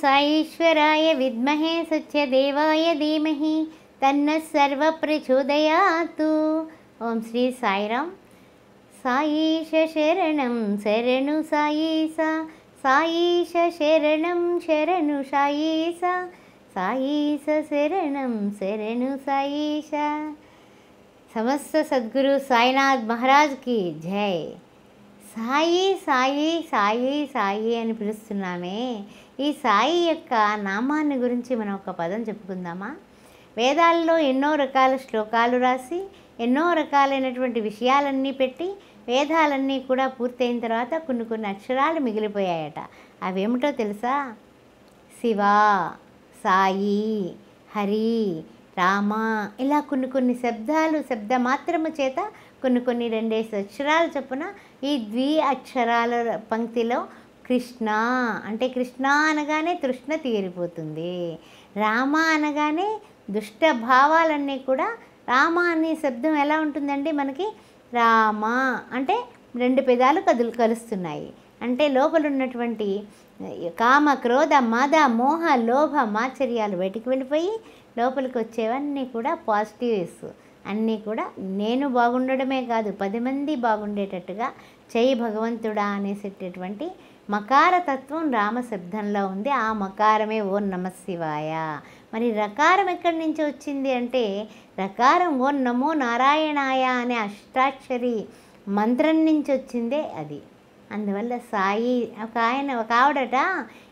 సాయీశ్వరాయ విద్మహే సత్యదేవాయ ధీమహి తన్న సర్వ ప్రచోదయాతు ఓం శ్రీ సాయిరామ్ సాయీశ శరణం శరణు సాయీస సాయీశ శరణం శరణు సాయీస సాయీస శరణం శరణు సాయీశ సమస్త సద్గురు సాయినాథ్ మహారాజ్కి జై సాయి సాయి సాయి సాయి అని పిలుస్తున్నామే. ఈ సాయి యొక్క నామాన్ని గురించి మనం ఒక పదం చెప్పుకుందామా? వేదాల్లో ఎన్నో రకాల శ్లోకాలు రాసి ఎన్నో రకాలైనటువంటి విషయాలన్నీ పెట్టి వేదాలన్నీ కూడా పూర్తయిన తర్వాత కొన్ని కొన్ని అక్షరాలు మిగిలిపోయాయట. అవేమిటో తెలుసా? శివ సాయి హరి రామ ఇలా కొన్ని కొన్ని శబ్దాలు శబ్ద మాత్రము చేత కొన్ని కొన్ని రెండేసి అక్షరాలు చొప్పున ఈ ద్వి అక్షరాల పంక్తిలో కృష్ణ. అంటే కృష్ణ అనగానే తృష్ణ తీరిపోతుంది. రామ అనగానే దుష్ట భావాలన్నీ కూడా రామ అనే శబ్దం ఎలా ఉంటుందండి మనకి? రామ. అంటే రెండు పెదాలు కదులు కలుస్తున్నాయి. అంటే లోపల ఉన్నటువంటి కామ క్రోధ మద మోహ లోభ మాచర్యాలు బయటికి వెళ్ళిపోయి లోపలికి వచ్చేవన్నీ కూడా పాజిటివ్స్. అన్నీ కూడా నేను బాగుండడమే కాదు పది మంది బాగుండేటట్టుగా చేయి భగవంతుడా అనేసేటటువంటి మకార తత్వం రామ శబ్దంలో ఉంది. ఆ మకారమే ఓం నమశివాయ మరి రకారం ఎక్కడి నుంచి వచ్చింది అంటే రకారం ఓం నమో నారాయణాయ అనే అష్టాక్షరి మంత్రం నుంచి వచ్చిందే అది. అందువల్ల సాయి ఒక ఆయన ఒక ఆవిడట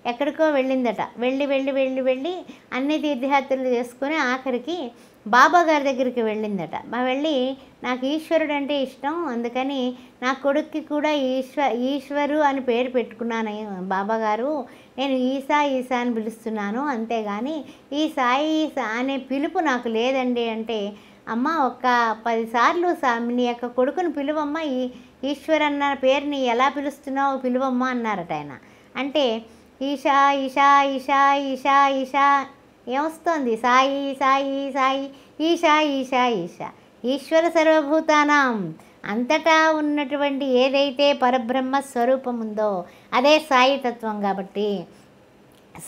ఎక్కడికో వెళ్ళిందట. వెళ్ళి వెళ్ళి వెళ్ళి వెళ్ళి అన్ని తీర్థయాత్రలు చేసుకుని ఆఖరికి బాబా గారి దగ్గరికి వెళ్ళిందట. మా వెళ్ళి నాకు ఈశ్వరుడు అంటే ఇష్టం. అందుకని నా కొడుక్కి కూడా ఈశ్వ ఈశ్వరు అని పేరు పెట్టుకున్నాను బాబా గారు. నేను ఈసా ఈసా అని పిలుస్తున్నాను. అంతేగాని ఈ సాయి ఈసా అనే పిలుపు నాకు లేదండి అంటే అమ్మ ఒక్క పదిసార్లు సా నీ యొక్క కొడుకుని పిలువమ్మ ఈ ఈశ్వర్ అన్న పేరుని ఎలా పిలుస్తున్నావు పిలువమ్మ అన్నారట ఆయన. అంటే ఈషా ఈషా ఈషా ఈషా ఈషా. ఏమొస్తోంది? సాయి సాయి సాయి ఈషా ఈషా ఈషా. ఈశ్వర సర్వభూతానాం. అంతటా ఉన్నటువంటి ఏదైతే పరబ్రహ్మ స్వరూపం ఉందో అదే సాయి తత్వం కాబట్టి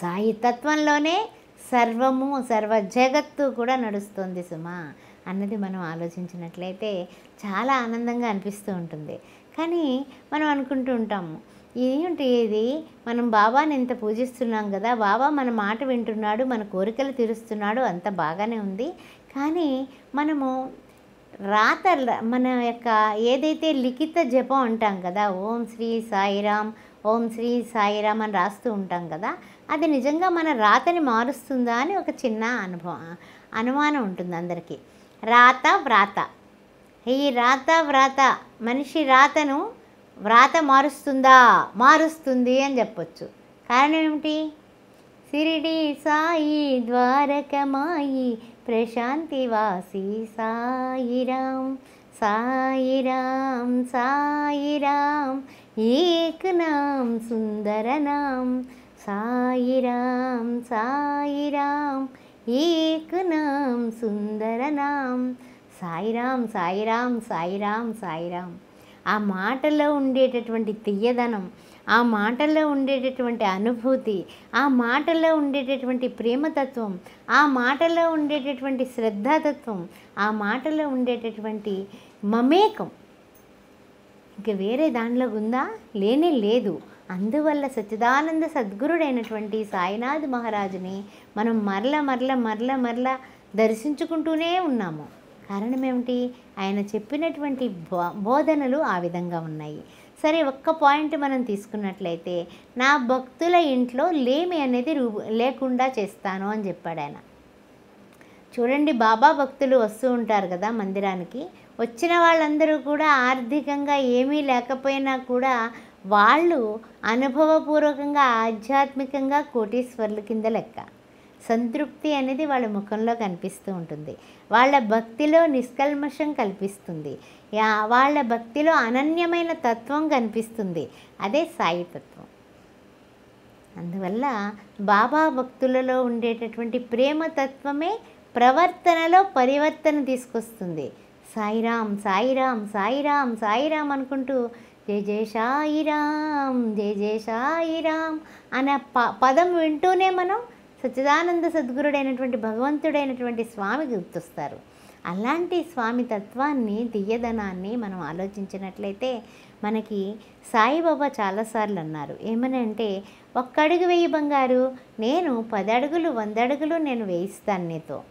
సాయి తత్వంలోనే సర్వము సర్వ జగత్తు కూడా నడుస్తుంది సుమా. అన్నది మనం ఆలోచించినట్లయితే చాలా ఆనందంగా అనిపిస్తూ ఉంటుంది. కానీ మనం అనుకుంటూ ఉంటాము ఏంటి ఇది? మనం బాబాని ఎంత పూజిస్తున్నాం కదా బాబా మన మాట వింటున్నాడు మన కోరికలు తీరుస్తున్నాడు అంత బాగానే ఉంది. కానీ మనము రాత మన యొక్క ఏదైతే లిఖిత జపం అంటాం కదా ఓం శ్రీ సాయిరామ్ ఓం శ్రీ సాయిరామ్ అని రాస్తూ ఉంటాం కదా అది నిజంగా మన రాతని మారుస్తుందా అని ఒక చిన్న అనుభవం అనుమానం ఉంటుంది అందరికీ. రాత వ్రాత. ఈ రాత వ్రాత మనిషి రాతను వ్రాత మారుస్తుందా? మారుస్తుంది అని చెప్పొచ్చు. కారణం ఏమిటి? సిరిడి సాయి ద్వారకమాయి ప్రశాంతి వాసి సాయిరాం సాయిరాం సాయిరాం ఏక్ సుందరనాం సాయిరామ్ సాయిరామ్ సాయిరాం సాయిరాం నాం సుందర నాం సాయిరాం సాయిరాం సాయిరాం సాయిరాం ఆ మాటలో ఉండేటటువంటి తీయదనం ఆ మాటల్లో ఉండేటటువంటి అనుభూతి ఆ మాటల్లో ఉండేటటువంటి ప్రేమతత్వం ఆ మాటలో ఉండేటటువంటి శ్రద్ధాతత్వం ఆ మాటలో ఉండేటటువంటి మమేకం. ఇంక వేరే దానిలో ఉందా? లేనే లేదు. అందువల్ల సచ్చిదానంద సద్గురుడైనటువంటి సాయినాథ్ మహారాజుని మనం మరల మరల మరల మరల దర్శించుకుంటూనే ఉన్నాము. కారణం ఏమిటి? ఆయన చెప్పినటువంటి బో బోధనలు ఆ విధంగా ఉన్నాయి. సరే ఒక్క పాయింట్ మనం తీసుకున్నట్లయితే నా భక్తుల ఇంట్లో లేమి అనేది రూ లేకుండా చేస్తాను అని చెప్పాడు ఆయన. చూడండి బాబా భక్తులు వస్తూ ఉంటారు కదా మందిరానికి. వచ్చిన వాళ్ళందరూ కూడా ఆర్థికంగా ఏమీ లేకపోయినా కూడా వాళ్ళు అనుభవపూర్వకంగా ఆధ్యాత్మికంగా కోటీశ్వరుల కింద లెక్క. సంతృప్తి అనేది వాళ్ళ ముఖంలో కనిపిస్తూ ఉంటుంది. వాళ్ళ భక్తిలో నిష్కల్మషం కల్పిస్తుంది. యా వాళ్ళ భక్తిలో అనన్యమైన తత్వం కనిపిస్తుంది. అదే సాయి తత్వం. అందువల్ల బాబా భక్తులలో ఉండేటటువంటి ప్రేమ తత్వమే ప్రవర్తనలో పరివర్తన తీసుకొస్తుంది. సాయిరాం సాయిరాం సాయిరాం సాయిరాం అనుకుంటూ జయ జయ సాయిరామ్ జయ జయ సాయిరామ్ అనే ప పదం వింటూనే మనం సచ్చిదానంద సద్గురుడైనటువంటి భగవంతుడైనటువంటి స్వామి గుర్తొస్తారు. అలాంటి స్వామి తత్వాన్ని దియ్యదనాన్ని మనం ఆలోచించినట్లయితే మనకి సాయిబాబా చాలాసార్లు అన్నారు ఏమని అంటే ఒక్క అడుగు బంగారు నేను పది అడుగులు వంద అడుగులు నేను వేయిస్తాను నీతో.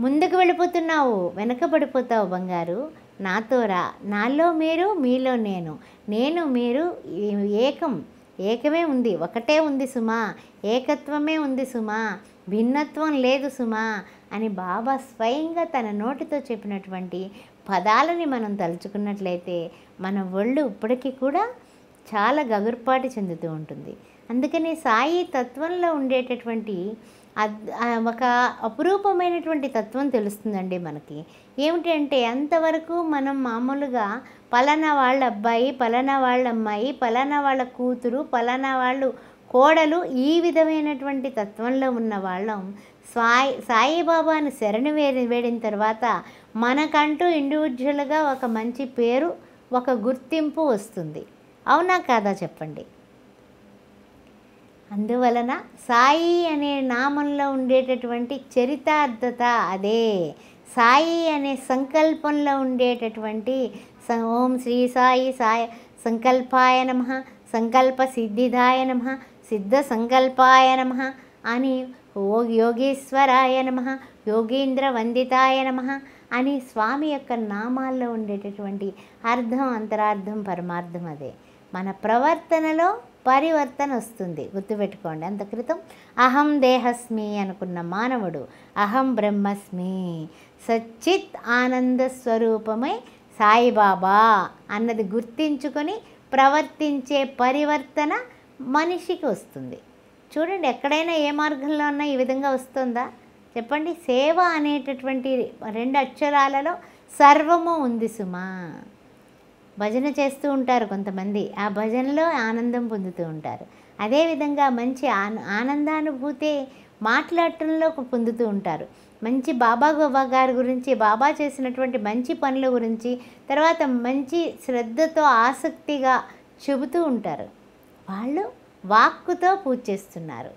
ముందుకు వెళ్ళిపోతున్నావు వెనకబడిపోతావు బంగారు నాతో రా నాలో మీరు మీలో నేను. నేను మీరు ఏకం ఏకమే ఉంది ఒకటే ఉంది సుమా ఏకత్వమే ఉంది సుమా భిన్నత్వం లేదు సుమా అని బాబా స్వయంగా తన నోటితో చెప్పినటువంటి పదాలని మనం తలుచుకున్నట్లయితే మన ఒళ్ళు ఇప్పటికీ కూడా చాలా గగుర్పాటు చెందుతూ ఉంటుంది. అందుకనే సాయి తత్వంలో ఉండేటటువంటి అద్- ఒక అపురూపమైనటువంటి తత్వం తెలుస్తుందండి మనకి. ఏమిటంటే అంతవరకు మనం మామూలుగా పలానా వాళ్ళ అబ్బాయి పలానా వాళ్ళ అమ్మాయి పలానా వాళ్ళ కూతురు పలానా వాళ్ళు కోడలు ఈ విధమైనటువంటి తత్వంలో ఉన్న వాళ్ళం సాయి సాయిబాబాను శరణు వేడి వేడిన తర్వాత మనకంటూ ఇండివిజువల్గా ఒక మంచి పేరు ఒక గుర్తింపు వస్తుంది. అవునా కాదా చెప్పండి? అందువలన సాయి అనే నామంలో ఉండేటటువంటి చరితార్థత అదే. సాయి అనే సంకల్పంలో ఉండేటటువంటి స- ఓం శ్రీ సాయి సాయ సంకల్పాయ నమ సంకల్ప సిద్ధిదాయ నమ సిద్ధ సంకల్పాయ నమ అని ఓ యోగేశ్వరాయ నమ యోగీంద్ర వందితాయ నమ అని స్వామి యొక్క నామాల్లో ఉండేటటువంటి అర్థం అంతరార్థం పరమార్థం అదే. మన ప్రవర్తనలో పరివర్తన వస్తుంది. గుర్తుపెట్టుకోండి అంత క్రితం అహం దేహస్మి అనుకున్న మానవుడు అహం బ్రహ్మస్మి. సచ్చిత్ ఆనంద స్వరూపమై సాయిబాబా అన్నది గుర్తించుకొని ప్రవర్తించే పరివర్తన మనిషికి వస్తుంది. చూడండి ఎక్కడైనా ఏ మార్గంలో ఉన్నా ఈ విధంగా వస్తుందా? చెప్పండి సేవ అనేటటువంటి రెండు అక్షరాలలో సర్వము ఉంది సుమా. భజన చేస్తూ ఉంటారు కొంతమంది. ఆ భజనలో ఆనందం పొందుతూ ఉంటారు. అదేవిధంగా మంచి ఆన ఆనందానుభూతి మాట్లాడటంలో పొందుతూ ఉంటారు. మంచి బాబా గోబా గారి గురించి బాబా చేసినటువంటి మంచి పనుల గురించి తర్వాత మంచి శ్రద్ధతో ఆసక్తిగా చెబుతూ ఉంటారు. వాళ్ళు వాక్కుతో పూజ చేస్తున్నారు.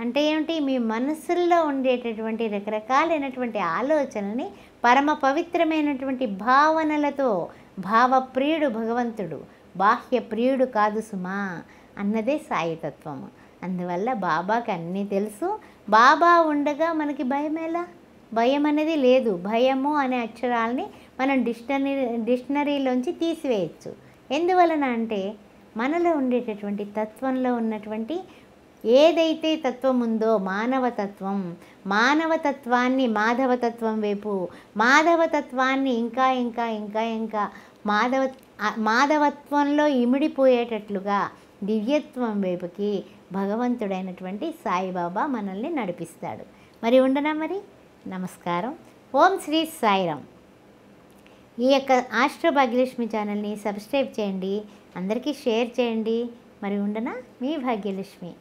అంటే ఏమిటి? మీ మనసుల్లో ఉండేటటువంటి రకరకాలైనటువంటి ఆలోచనల్ని పరమ పవిత్రమైనటువంటి భావనలతో భావప్రియుడు భగవంతుడు బాహ్య ప్రియుడు కాదు సుమా అన్నదే సాయితత్వము. అందువల్ల బాబాకి అన్నీ తెలుసు. బాబా ఉండగా మనకి భయం ఎలా భయం అనేది లేదు. భయము అనే అక్షరాలని మనం డిక్షనరీ డిక్షనరీలోంచి తీసివేయచ్చు. ఎందువలన అంటే మనలో ఉండేటటువంటి తత్వంలో ఉన్నటువంటి ఏదైతే తత్వం ఉందో మానవతత్వం మానవతత్వాన్ని మాధవతత్వం వైపు. మాధవతత్వాన్ని ఇంకా ఇంకా ఇంకా ఇంకా. మాధవ మాధవత్వంలో ఇమిడిపోయేటట్లుగా దివ్యత్వం వైపుకి భగవంతుడైనటువంటి సాయిబాబా మనల్ని నడిపిస్తాడు. మరి ఉండనా మరి? నమస్కారం. ఓం శ్రీ సాయిరామ్. ఈ యొక్క ఆస్ట్రో భాగ్యలక్ష్మి ఛానల్ని సబ్స్క్రైబ్ చేయండి. అందరికీ షేర్ చేయండి. మరి ఉండనా? మీ భాగ్యలక్ష్మి.